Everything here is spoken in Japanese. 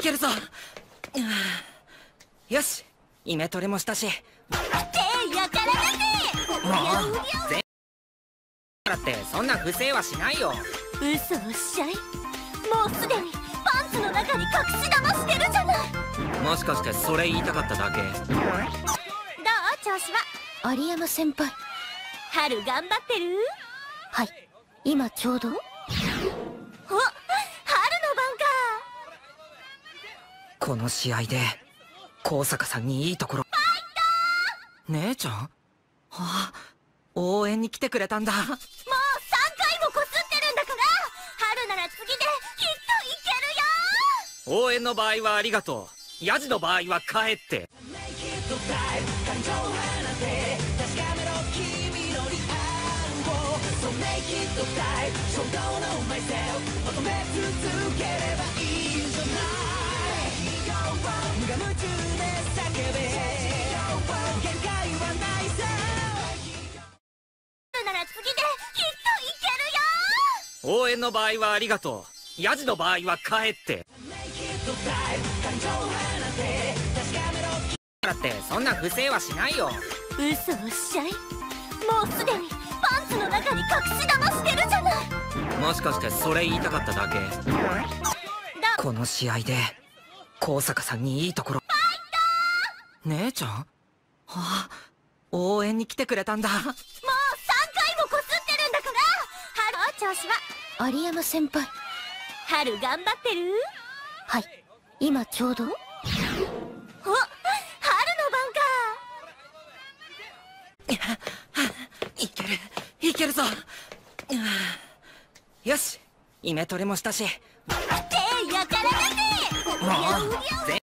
けるぞ。よしイメトレもしたし。手やからだぜ。もう全だってそんな不正はしないよ。嘘をしちゃい。もうすでにパンツの中に隠し玉してるじゃない。もしかしてそれ言いたかっただけ？どう調子は？有山先輩。春頑張ってる？はい。今ちょうどお春の番かこの試合で高坂さんにいいところ。姉ちゃん？ああ応援に来てくれたんだ。もう3回もこすってるんだから春なら次できっといけるよ！応援の場合はありがとう。ヤジの場合は帰って応援の場合はありがとう。ヤジの場合は帰って。だってそんな不正はしないよ。嘘をしちゃい。もうすでにパンツの中に隠し玉してるじゃない。もしかしてそれ言いたかっただけ。どこの試合で高坂さんにいいところ姉ちゃん？ああ応援に来てくれたんだ。もう3回もこすってるんだから。春調子は有山先輩。春頑張ってる？はい。今ちょうど。お春の番か。いけるいけるぞ。よしイメトレもしたし。手やからだぜもう全